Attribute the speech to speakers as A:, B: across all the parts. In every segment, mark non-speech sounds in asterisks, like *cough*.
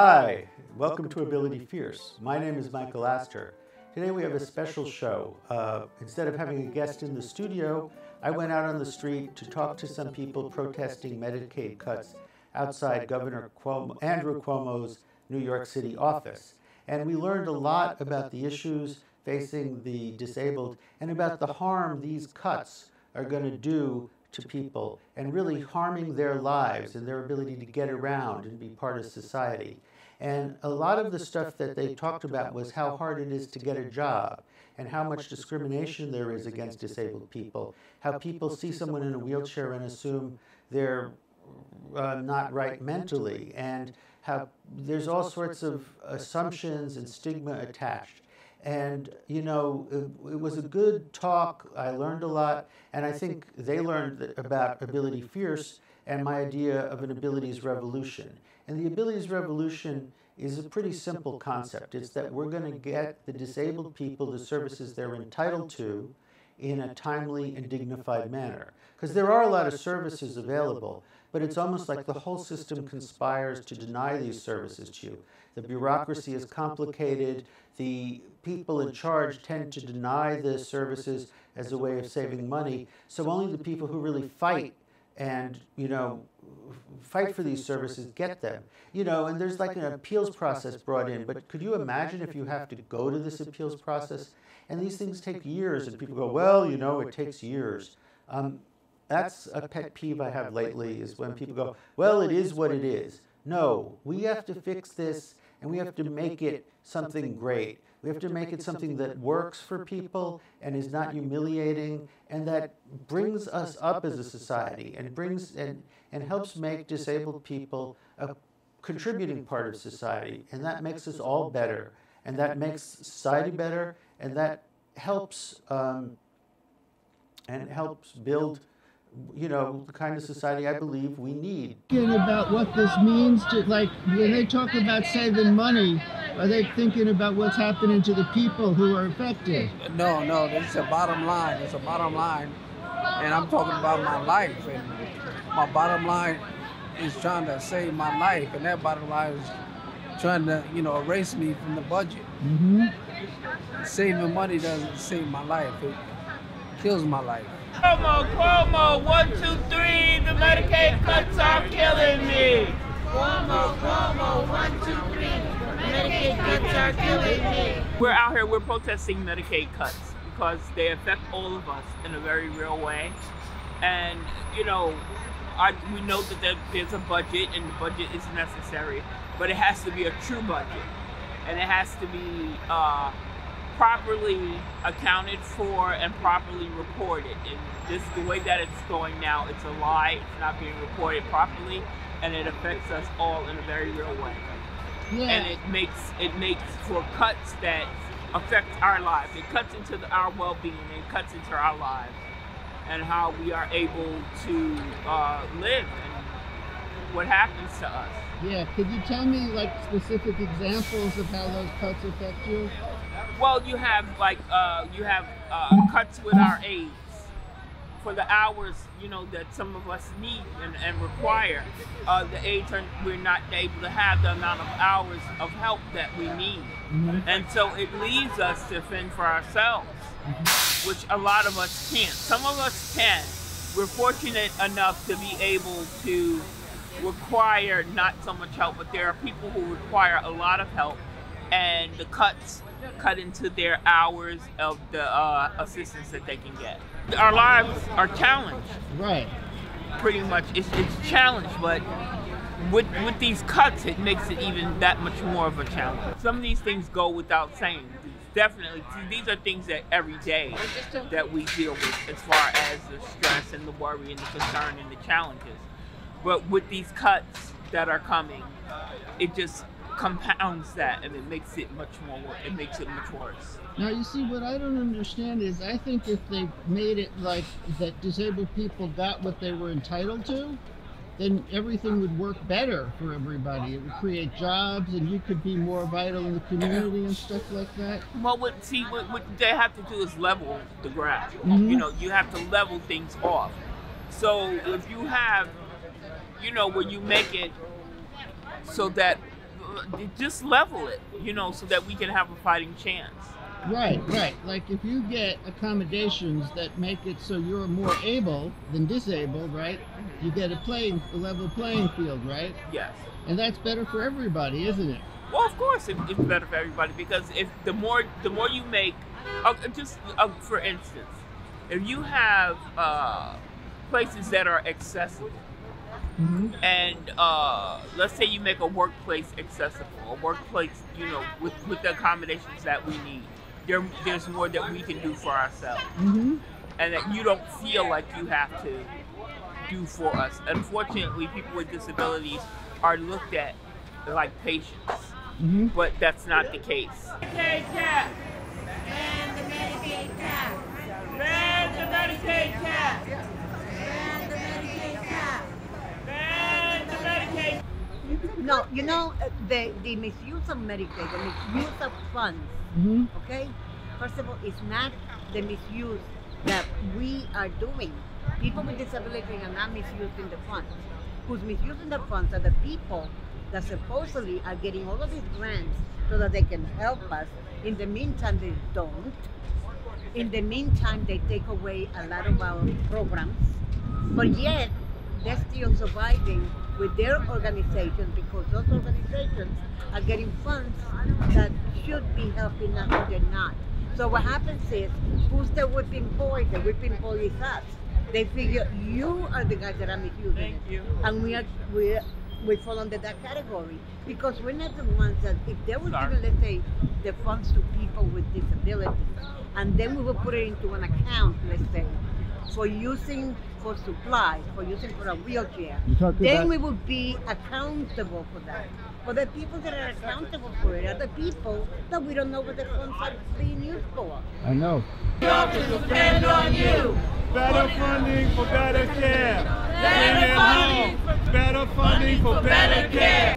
A: Hi, welcome to Ability Fierce. My name is Michael Astor. Today we have a special show. Uh, instead of having a guest in the studio, I went out on the street to talk to some people protesting Medicaid cuts outside Governor Cuomo, Andrew Cuomo's New York City office. And we learned a lot about the issues facing the disabled and about the harm these cuts are going to do to people and really harming their lives and their ability to get around and be part of society. And a lot of the stuff that they talked about was how hard it is to get a job and how much discrimination there is against disabled people, how people see someone in a wheelchair and assume they're uh, not right mentally, and how there's all sorts of assumptions and stigma attached. And, you know, it, it, was a good talk. I learned a lot. And I think they learned about Ability Fierce and my idea of an abilities revolution. And the abilities revolution is a pretty simple concept. It's that we're going to get the disabled people the services they're entitled to in a timely and dignified manner. Because there are a lot of services available, but it's almost like the whole system conspires to deny these services to you. The bureaucracy is complicated. The people in charge tend to deny the services as a way of saving money. So only the people who really fight and, you know, fight for these services get them. You know, and there's like an appeals process brought in, but could you imagine if you have to go to this appeals process? And these things take years, and people go, well, you know, it takes years. Um, that's a pet peeve I have lately is when people go, well, it is what it is. No, we have to fix this and we have to make it something great. We have to make it something that works for people and is not humiliating and that brings us up as a society and brings and, and helps make disabled people a contributing part of society. And that makes us all better. And that makes society better and that helps um, and helps build you know, the kind of society I believe we need.
B: Thinking about what this means to, like, when they talk about saving money, are they thinking about what's happening to the people who are affected?
C: No, no, it's a bottom line. It's a bottom line. And I'm talking about my life. And my bottom line is trying to save my life. And that bottom line is trying to, you know, erase me from the budget. Mm-hmm. Saving money doesn't save my life. It kills my life.
D: Cuomo, Cuomo, one, two, three, the Medicaid cuts are killing me.
E: Cuomo, Cuomo, one, two, three, the Medicaid cuts are killing me.
D: We're out here, we're protesting Medicaid cuts because they affect all of us in a very real way. And, you know, I, we know that there's a budget and the budget is necessary, but it has to be a true budget. And it has to be uh, properly accounted for and properly reported. And this the way that it's going now, it's a lie. It's not being reported properly, and it affects us all in a very real way. Yeah. And it makes it makes for cuts that affect our lives. It cuts into the, our well-being. It cuts into our lives and how we are able to uh, live and what happens to us.
B: Yeah, could you tell me like specific examples of how those cuts affect you?
D: Well, you have like uh, you have uh, cuts with our aides for the hours you know that some of us need and, and require. Uh, the aides are we're not able to have the amount of hours of help that we need, mm-hmm. and so it leaves us to fend for ourselves, mm-hmm. which a lot of us can't. Some of us can. We're fortunate enough to be able to require not so much help, but there are people who require a lot of help, and the cuts cut into their hours of the uh, assistance that they can get. Our lives are challenged.
B: Right.
D: Pretty much, it's, it's challenged, but with with these cuts, it makes it even that much more of a challenge. Some of these things go without saying. Definitely, these are things that every day that we deal with, as far as the stress and the worry and the concern and the challenges. But with these cuts that are coming, it just compounds that and it makes it much more it makes it much worse.
B: Now you see what i don't understand is i think if they made it like that disabled people got what they were entitled to then everything would work better for everybody. It would create jobs and you could be more vital in the community and stuff like that.
D: Well what see what, what they have to do is level the ground. Mm-hmm. you know you have to level things off. So if you have you know when you make it so that just level it, you know, so that we can have a fighting chance.
B: Right, right. Like if you get accommodations that make it so you're more able than disabled, right? You get a playing a level playing field, right?
D: Yes.
B: And that's better for everybody, isn't it?
D: Well, of course, it, it's better for everybody because if the more the more you make, uh, just uh, for instance, if you have uh, places that are accessible,
B: Mm-hmm.
D: and uh, let's say you make a workplace accessible, a workplace, you know, with, with the accommodations that we need, there, there's more that we can do for ourselves,
B: Mm-hmm.
D: and that you don't feel like you have to do for us. Unfortunately, people with disabilities are looked at like patients,
B: Mm-hmm.
D: but that's not the case.
E: Medicaid cap. Ban the Medicaid cap. Ban the Medicaid cap. Ban the Medicaid cap. Ban the Medicaid
F: No, you know, uh, the, the misuse of Medicaid, the misuse of funds,
B: Mm-hmm.
F: okay? First of all, it's not the misuse that we are doing. People with disabilities are not misusing the funds. Who's misusing the funds are the people that supposedly are getting all of these grants so that they can help us. In the meantime, they don't. In the meantime, they take away a lot of our programs. But yet, they're still surviving with their organizations because those organizations are getting funds that should be helping us, but they're not. So what happens is, who's the whipping boy? The whipping boy is us. They figure you are the guys that are misusing it,
D: you.
F: and we are we we fall under that category because we're not the ones that if they would
D: Sorry.
F: let's say, the funds to people with disabilities, and then we will put it into an account, let's say, for using for supplies, for using for a wheelchair. Then we would be accountable for that. But the people that are accountable for it are the people that we don't know what the funds are being used for.
B: I know.
E: depend on you.
G: Better funding for better care.
E: Better funding
G: home. Better funding for better care.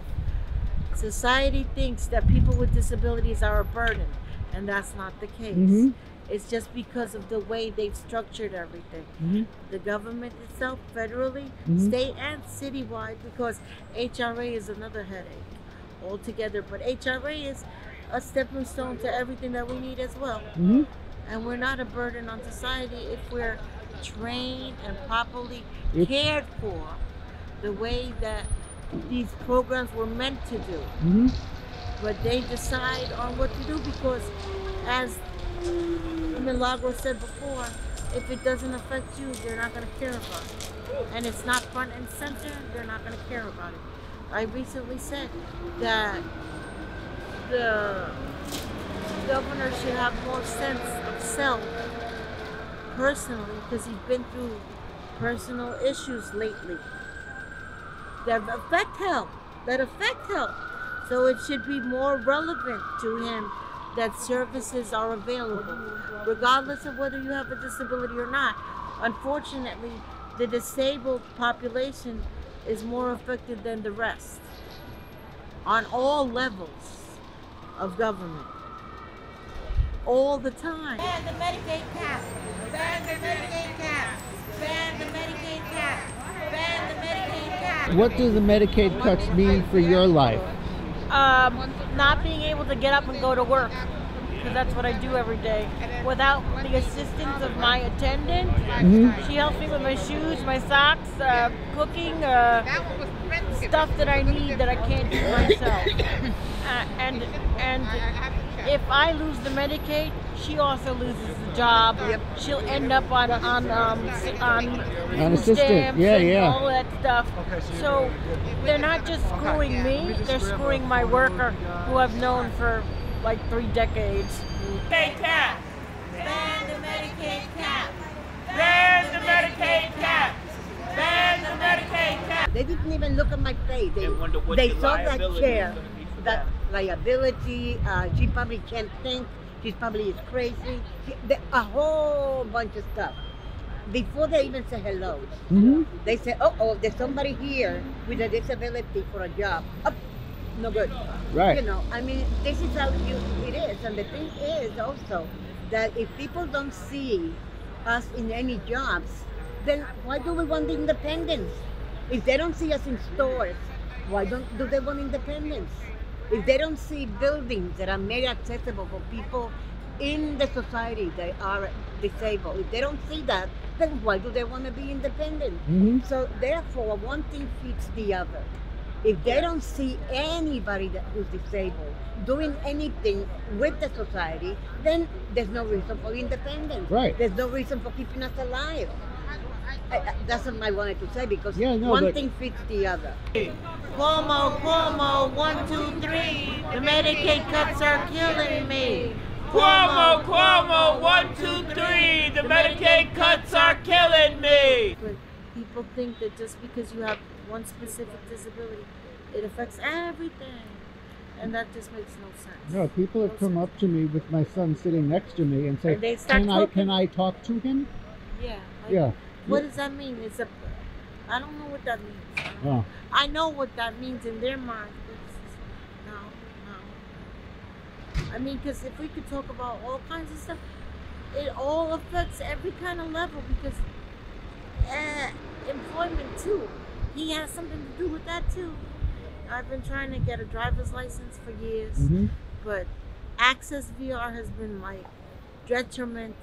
H: Society thinks that people with disabilities are a burden, and that's not the case.
B: Mhm.
H: It's just because of the way they've structured everything.
B: Mhm.
H: The government itself, federally,
B: Mhm.
H: state, and citywide, because HRA is another headache altogether. But HRA is a stepping stone to everything that we need as well.
B: Mm-hmm.
H: And we're not a burden on society if we're trained and properly
B: It-
H: cared for the way that these programs were meant to do.
B: Mm-hmm.
H: But they decide on what to do because, as Milagro said before, if it doesn't affect you, they're not going to care about it. And it's not front and center, they're not going to care about it. I recently said that the governor should have more sense of self personally because he's been through personal issues lately that affect health, that affect health. So it should be more relevant to him that services are available, regardless of whether you have a disability or not. Unfortunately, the disabled population is more affected than the rest on all levels of government. All the time.
E: Ban the Medicaid cap. Ban the Medicaid cap. Ban the Medicaid cap. Ban the Medicaid cap.
B: What do the Medicaid cuts mean for your life?
I: Um, not being able to get up and go to work because that's what I do every day. Without the assistance of my attendant,
B: Mhm.
I: she helps me with my shoes, my socks, uh, cooking, uh, stuff that I need that I can't do myself. *coughs* uh, and and if I lose the Medicaid, she also loses the job. She'll end up on on um, s- on, food
B: assistant.
I: stamps
B: Yeah,
I: and
B: yeah.
I: all that stuff. So they're not just screwing me; they're screwing my worker, who I've known for like three decades.
D: Medicaid cap.
E: Ban the Medicaid cap.
D: Ban the Medicaid cap. Ban the Medicaid cap.
F: They didn't even look at my face. They,
D: And wonder what
F: they saw that chair,
D: is gonna be for
F: that
D: that.
F: liability. Uh, she probably can't think. She probably is crazy. She- the- a whole bunch of stuff. Before they even say hello,
B: Mm-hmm.
F: they say, "Oh, oh, there's somebody here with a disability for a job." Up, no good.
B: Right.
F: You know, I mean, this is how you, it is. And the thing is also that if people don't see us in any jobs, then why do we want independence? If they don't see us in stores, why don't do they want independence? If they don't see buildings that are made accessible for people in the society that are disabled, if they don't see that, then why do they want to be independent?
B: Mhm.
F: So therefore, one thing feeds the other. If they don't see anybody that, who's disabled doing anything with the society, then there's no reason for independence.
B: Right.
F: There's no reason for keeping us alive. I, I, that's what I wanted to say because
B: Yeah, no,
F: one
B: but-
F: thing fits the other.
H: Cuomo, Cuomo, one, two, three. The Medicaid cuts are killing me.
D: Cuomo, Cuomo, one, two, three. The Medicaid cuts are killing me.
H: But people think that just because you have one specific disability, it affects everything. And that just makes no sense.
B: No, people have come up to me with my son sitting next to me and say,
H: And they start
B: "Can I can I talk to him?"
H: Yeah. like,
B: Yeah.
H: What does that mean? It's a. I don't know what that means. I know.
B: Oh.
H: I know what that means in their mind, but no, no. I mean, because if we could talk about all kinds of stuff, it all affects every kind of level because uh, employment too. He has something to do with that too. I've been trying to get a driver's license for years,
B: Mhm.
H: but Access VR has been my detriment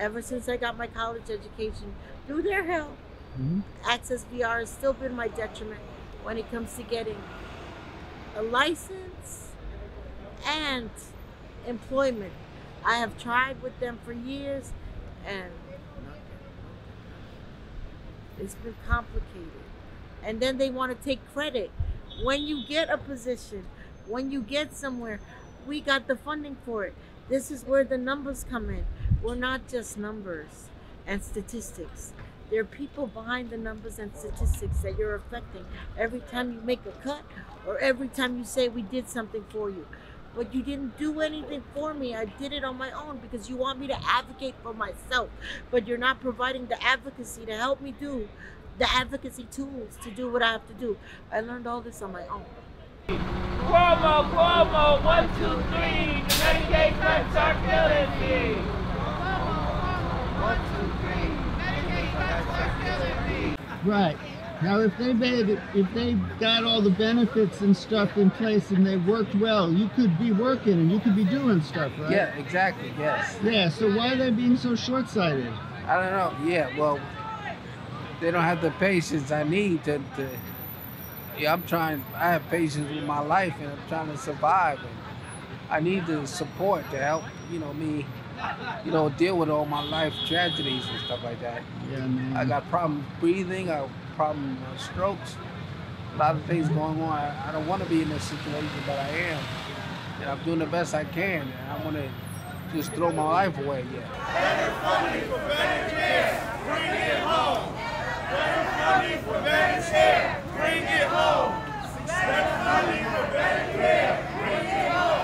H: ever since I got my college education through their help.
B: Mhm.
H: Access VR has still been my detriment when it comes to getting a license and employment. I have tried with them for years and it's been complicated. And then they want to take credit. When you get a position, when you get somewhere, we got the funding for it. This is where the numbers come in. We're not just numbers and statistics. There are people behind the numbers and statistics that you're affecting every time you make a cut or every time you say we did something for you. But you didn't do anything for me. I did it on my own because you want me to advocate for myself. But you're not providing the advocacy to help me do the advocacy tools to do what I have to do. I learned all this on my own.
D: Cuomo, Cuomo, one, two, three. The Medicaid cuts are killing me. One, two, three. Medicaid cuts are killing me.
B: Right. Now, if they made it, if they got all the benefits and stuff in place and they worked well, you could be working and you could be doing stuff, right?
C: Yeah, exactly. Yes.
B: Yeah. So why are they being so short-sighted?
C: I don't know. Yeah, well, they don't have the patience I need to. to yeah, I'm trying. I have patience with my life, and I'm trying to survive. And I need the support to help. You know me. You know, deal with all my life tragedies and stuff like that.
B: Yeah, man.
C: I got problem breathing. I have problem uh, strokes. A lot of things going on. I, I don't want to be in this situation, but I am. And I'm doing the best I can. And I want to just throw my life away. Yeah.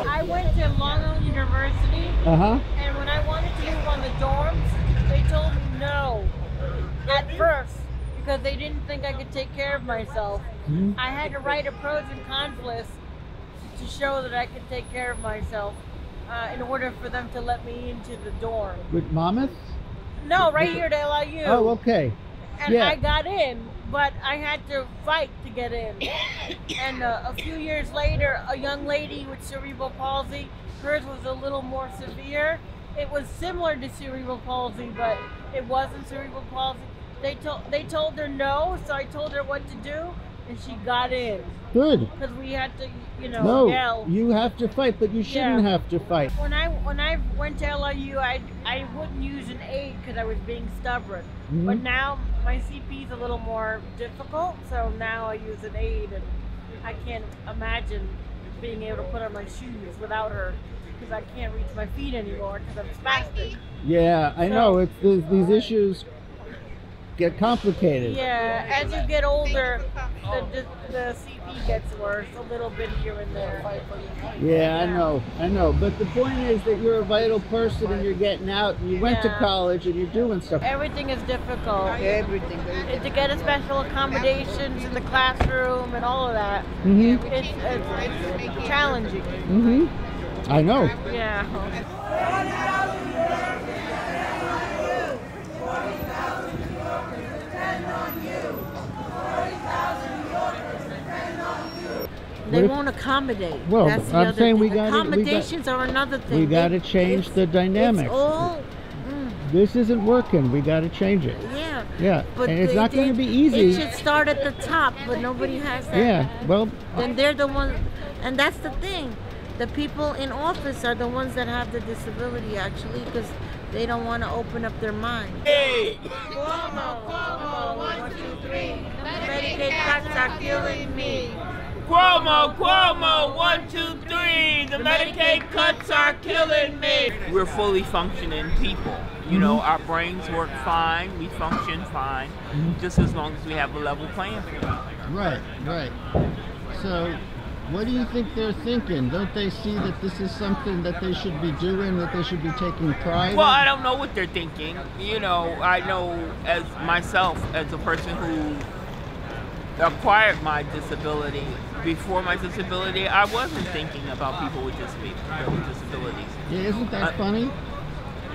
I: I went to Long Island University,
B: Uh huh.
I: and when I wanted to move on the dorms, they told me no at first because they didn't think I could take care of myself.
B: Mhm.
I: I had to write a pros and cons list to show that I could take care of myself uh, in order for them to let me into the dorm.
B: With Monmouth?
I: No, right here at LIU.
B: Oh, okay.
I: and
B: yeah.
I: I got in, but I had to fight to get in. and uh, a few years later, a young lady with cerebral palsy, hers was a little more severe. It was similar to cerebral palsy, but it wasn't cerebral palsy. They told they told her no, so I told her what to do, and she got in
B: Good.
I: because we had to, you know,
B: No,
I: yell.
B: you have to fight, but you shouldn't
I: Yeah.
B: have to fight.
I: When I when I went to LIU, I I wouldn't use an aid because I was being stubborn. But
B: Mhm.
I: now my CP is a little more difficult, so now I use an aid, and I can't imagine being able to put on my shoes without her because I can't reach my feet anymore because I'm spastic.
B: Yeah, I
I: So-
B: know. It's these, these issues get complicated.
I: Yeah, as you get older, the, the, the CP gets worse a little bit here and there.
B: Yeah, I know, I know. But the point is that you're a vital person and you're getting out and you went to college and you're doing stuff.
I: Everything is difficult.
F: Everything.
I: And to get a special accommodations in the classroom and all of that,
B: mm-hmm.
I: it's, it's, it's challenging.
B: Mhm. I know.
I: Yeah.
H: They
B: What if-
H: won't accommodate.
B: Well,
H: That's the
B: I'm
H: other
B: saying we
H: thing.
B: gotta- we got-
H: Accommodations are another thing.
B: we got to change the dynamic.
H: It's all, mm,
B: This isn't working. We got to change it.
H: yeah.
B: Yeah,
H: But
B: and it's
H: they-
B: not going to be easy.
H: It should start at the top, but nobody has that.
B: Yeah, well,
H: Then they're the ones, and that's the thing. The people in office are the ones that have the disability actually, because they don't want to open up their mind.
D: Hey!
H: Cuomo, Cuomo, one, two, three. Medicaid cuts are killing me.
D: Cuomo, Cuomo, one, two, three. The Medicaid cuts are killing me. We're fully functioning people. You know, our brains work fine. We function fine, just as long as we have a level playing field.
B: right, right. So, what do you think they're thinking? Don't they see that this is something that they should be doing, that they should be taking pride
D: Well,
B: in?
D: I don't know what they're thinking. You know, I know as myself, as a person who acquired my disability, before my disability, I wasn't thinking about people with, disab- disabilities.
B: Yeah, isn't that
D: Uh,
B: funny?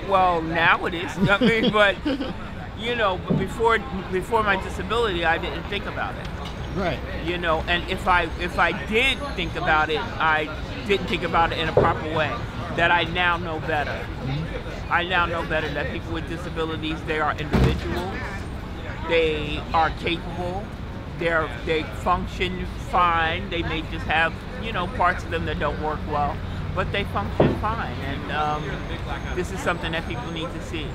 D: Well, now it is. I mean, *laughs* but you know, but before before my disability, I didn't think about it.
B: Right.
D: You know, and if I if I did think about it, I didn't think about it in a proper way. That I now know better. I now know better that people with disabilities they are individuals. They are capable. They're they function fine. They may just have you know parts of them that don't work well, but they function fine. And um, this is something that people need to see.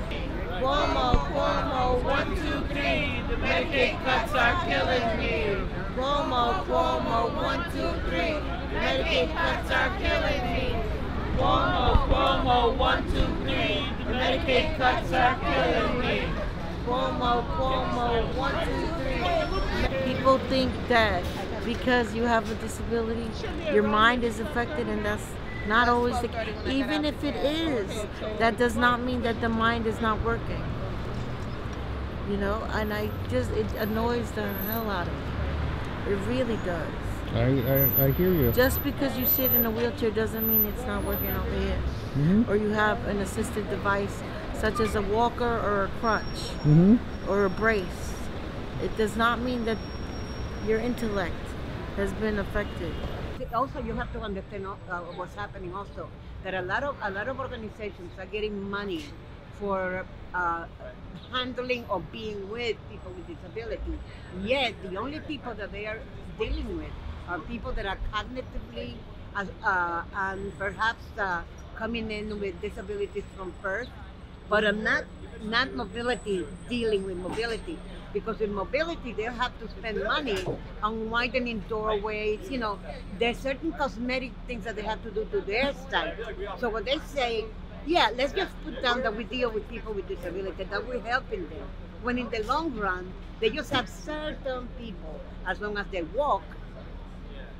H: Cuomo, Cuomo, one, two, three. The Medicaid cuts are killing me. Cuomo, Cuomo, one, two, three. The Medicaid cuts are killing me. Cuomo, Cuomo, one, two, three. The Medicaid cuts are killing me. Cuomo, Cuomo, one, two, three. People think that because you have a disability, your mind is affected, and that's not always the case. Even if it is, that does not mean that the mind is not working. You know, and I just, it annoys the hell out of me. It really does.
B: I, I, I hear you.
H: Just because you sit in a wheelchair doesn't mean it's not working over here.
B: hmm
H: Or you have an assistive device such as a walker or a crutch
B: hmm
H: or a brace. It does not mean that your intellect has been affected.
F: also you have to understand uh, what's happening also that a lot of a lot of organizations are getting money for uh, handling or being with people with disability yet the only people that they are dealing with are people that are cognitively uh, uh, and perhaps uh, coming in with disabilities from birth but are not not mobility dealing with mobility because in mobility they have to spend money on widening doorways you know there's certain cosmetic things that they have to do to their site so when they say yeah let's just put down that we deal with people with disability that we're helping them when in the long run they just have certain people as long as they walk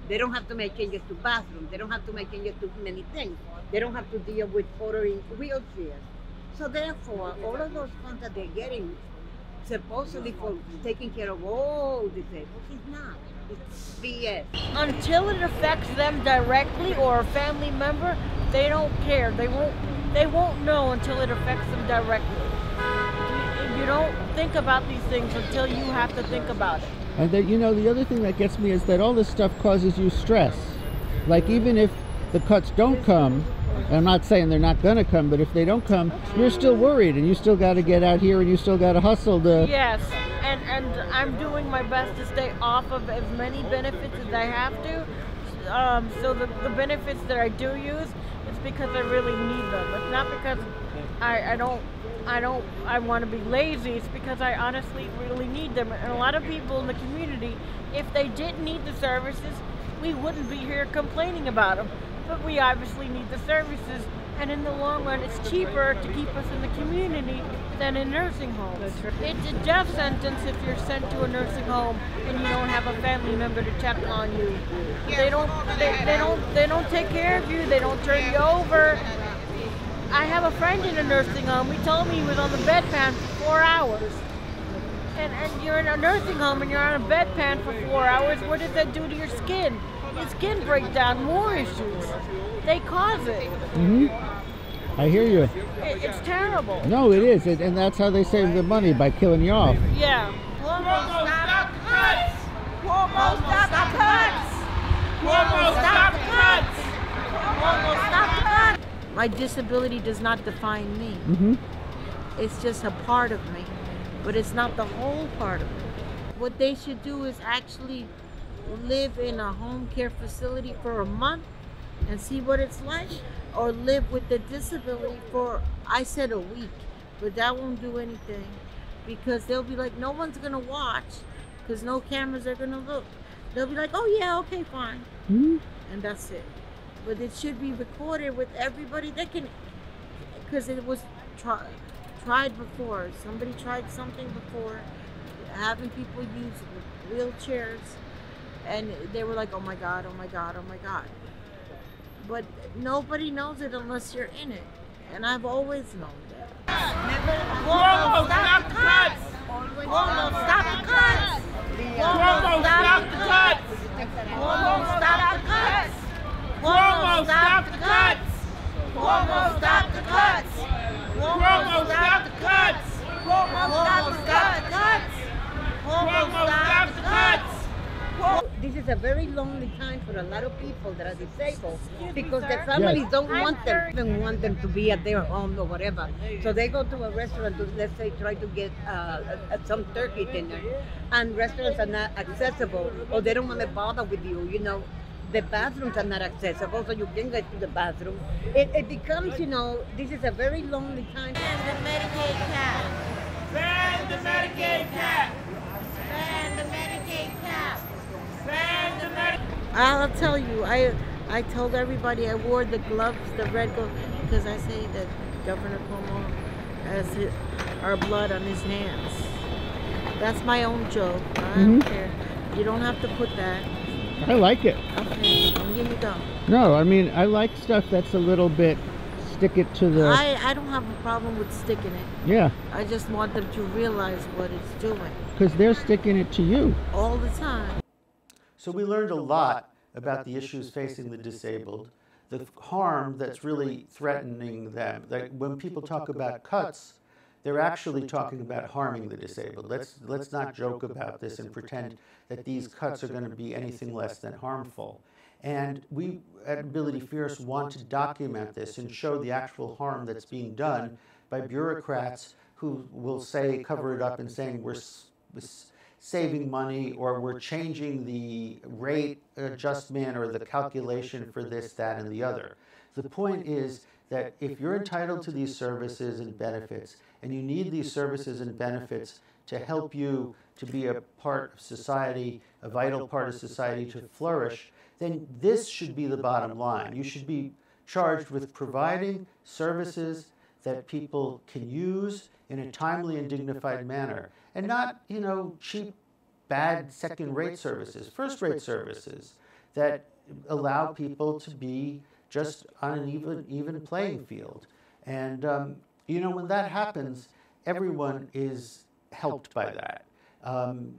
F: they don't have to make changes to bathrooms. They don't have to make changes to many things. They don't have to deal with ordering wheelchairs. So therefore, all of those funds that they're getting, supposedly for taking care of all disabled, is not. It's BS.
I: until it affects them directly or a family member, they don't care. They won't. They won't know until it affects them directly. You, you don't think about these things until you have to think about it.
B: And that you know the other thing that gets me is that all this stuff causes you stress. Like even if the cuts don't come, I'm not saying they're not gonna come, but if they don't come, you're still worried and you still got to get out here and you still got to hustle to.
I: Yes, and and I'm doing my best to stay off of as many benefits as I have to. Um, so the, the benefits that I do use, it's because I really need them. It's not because I, I don't I don't I want to be lazy. It's because I honestly really need them. And a lot of people in the community, if they didn't need the services, we wouldn't be here complaining about them. But we obviously need the services, and in the long run, it's cheaper to keep us in the community than in nursing homes. It's a death sentence if you're sent to a nursing home and you don't have a family member to check on you. They don't. They, they don't. They don't take care of you. They don't turn you over. I have a friend in a nursing home. He told me he was on the bedpan for four hours. And, and you're in a nursing home and you're on a bedpan for four hours. What does that do to your skin? Your skin breaks down. More issues. They cause it.
B: hmm I hear you.
I: it it's terrible.
B: No, it is, it, and that's how they save the money by killing you off.
I: Yeah.
E: Cuomo, stop cuts! Cuomo, stop cuts!
D: Cuomo, stop the cuts!
H: Cuomo, stop the cuts! My disability does not define me.
B: Mm-hmm.
H: It's just a part of me, but it's not the whole part of me. What they should do is actually live in a home care facility for a month and see what it's like, or live with the disability for, I said a week, but that won't do anything because they'll be like, no one's gonna watch because no cameras are gonna look. They'll be like, oh yeah, okay, fine,
B: Mm-hmm.
H: and that's it. But it should be recorded with everybody that can, because it was tried tried before. Somebody tried something before, having people use wheelchairs, and they were like, oh my god, oh my god, oh my god. But nobody knows it unless you're in it, and I've always known that.
D: Cuomo, stop the cuts!
H: Cuomo, stop the cuts!
D: Cuomo, stop the cuts!
H: Cuomo, stop the cuts!
D: Cuomo, stop the cuts!
H: Cuomo, stop the cuts!
D: Cuomo, stop the cuts!
H: Cuomo, stop the cuts!
D: Cuomo, stop the cuts!
F: This is a very lonely time for a lot of people that are disabled because their families don't want them, even want them to be at their home or whatever. So they go to a restaurant to, let's say, try to get uh, uh, some turkey dinner, and restaurants are not accessible, or they don't want to bother with you. You know, the bathrooms are not accessible, so you can't get to the bathroom. It, it becomes, you know, this is a very lonely time.
H: And the Medicaid cap.
D: Ban the Medicaid cap!
H: And the Medicaid cap.
D: Ban the Medicaid
H: I'll tell you, I I told everybody I wore the gloves, the red gloves, because I say that Governor Cuomo has his, our blood on his hands. That's my own joke. I don't
B: Mhm.
H: care. You don't have to put that.
B: I like it.
H: Okay, here you go.
B: No, I mean I like stuff that's a little bit stick it to the
H: I, I don't have a problem with sticking it.
B: yeah,
H: I just want them to realize what it's doing
B: because they're sticking it to you.
H: all the time.
A: So we learned a lot about the issues facing the disabled, the harm that's really threatening them. That when people talk about cuts, they're actually talking about harming the disabled. Let's let's not joke about this and pretend that these cuts are going to be anything less than harmful. And we at Ability Fierce want to document this and show the actual harm that's being done by bureaucrats who will say cover it up and saying we're saving money or we're changing the rate adjustment or the calculation for this, that, and the other. The point is that if you're entitled to these services and benefits, and you need these services and benefits to help you to be a part of society, a vital part of society to flourish, then this should be the bottom line. You should be charged with providing services that people can use in a timely and dignified manner and not, you know, cheap, bad second rate services, first rate services that allow people to be just on an even, even playing field. And, um, you know, when that happens, everyone is helped by that. Um,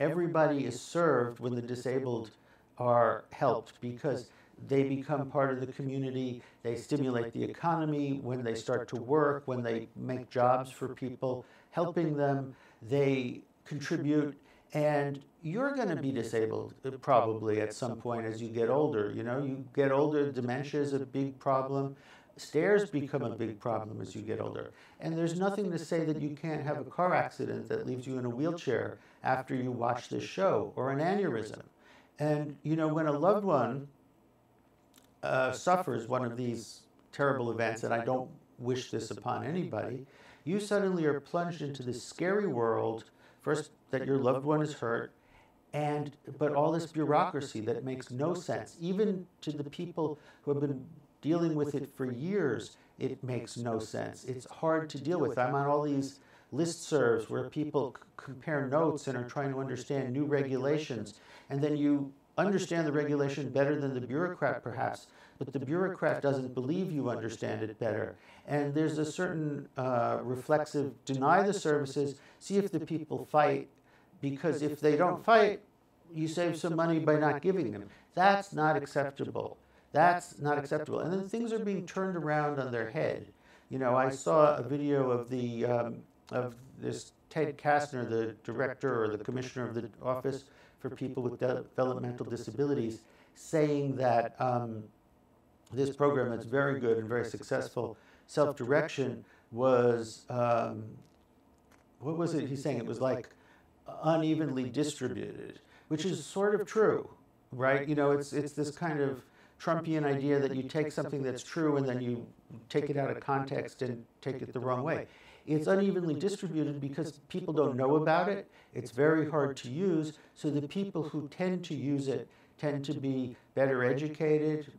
A: everybody is served when the disabled are helped because they become part of the community, they stimulate the economy when they start to work, when they make jobs for people, helping them, they contribute. And you're going to be disabled uh, probably at some point as you get older. You know, you get older, dementia is a big problem. Stairs become a big problem as you get older. And there's nothing to say that you can't have a car accident that leaves you in a wheelchair after you watch this show or an aneurysm. And, you know, when a loved one uh, suffers one of these terrible events, and I don't wish this upon anybody, you suddenly are plunged into this scary world, first that your loved one is hurt, and but all this bureaucracy that makes no sense, even to the people who have been dealing with it for years, it makes no sense. It's hard to deal with. I'm on all these listservs where people compare notes and are trying to understand new regulations, and then you understand the regulation better than the bureaucrat, perhaps, but the bureaucrat doesn't believe you understand it better. And there's a certain uh, reflexive deny the services, see if the people fight, because if they don't fight, you save some money by not giving them. That's not acceptable. That's not acceptable. And then things are being turned around on their head. You know, I saw a video of the um, of this Ted Kastner, the director or the commissioner of the Office for People with De- Developmental Disabilities, saying that um, this program that's very good and very successful, self-direction, was, um, what was it he's saying? It was like unevenly distributed, which is sort of true, right? You know, it's, it's this kind of Trumpian idea that you take something that's true and then you take it out of context and take it the wrong way. It's unevenly distributed because people don't know about it. It's very hard to use, so the people who tend to use it tend to be better educated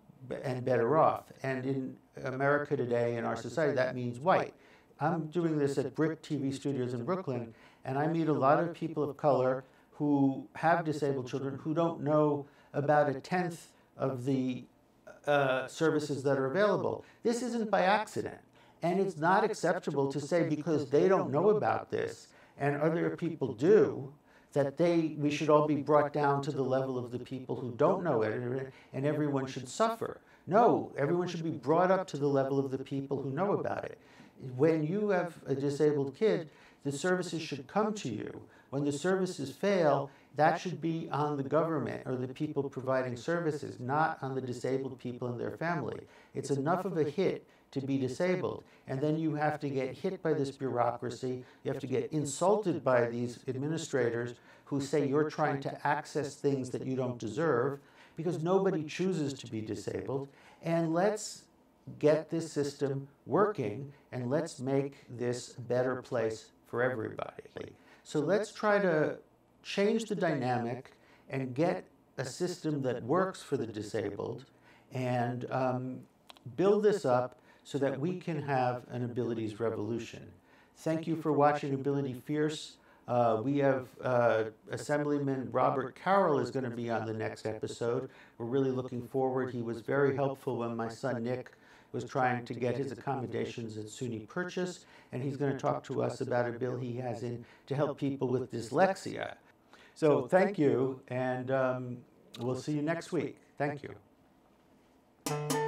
A: and better off. And in America today, in our society, that means white. I'm doing this at BRIC TV Studios in Brooklyn, and I meet a lot of people of color who have disabled children who don't know about a tenth of the uh, services that are available. This isn't by accident. And it's not acceptable to say because they don't know about this and other people do, that they, we should all be brought down to the level of the people who don't know it and everyone should suffer. No, everyone should be brought up to the level of the people who know about it. When you have a disabled kid, the services should come to you. When the services fail, that should be on the government or the people providing services, not on the disabled people and their family. It's enough of a hit to be disabled. And then you have to get hit by this bureaucracy. You have to get insulted by these administrators who say you're trying to access things that you don't deserve because nobody chooses to be disabled. And let's get this system working and let's make this a better place for everybody. So let's try to change the dynamic and get a system that works for the disabled and um, build this up so that we can have an abilities revolution. Thank you for watching Ability Fierce. Uh, we have uh, Assemblyman Robert Carroll is going to be on the next episode. We're really looking forward. He was very helpful when my son Nick was trying to get his accommodations at SUNY Purchase, and he's going to talk to us about a bill he has in to help people with dyslexia. So thank you, and um, we'll see you next week. Thank you.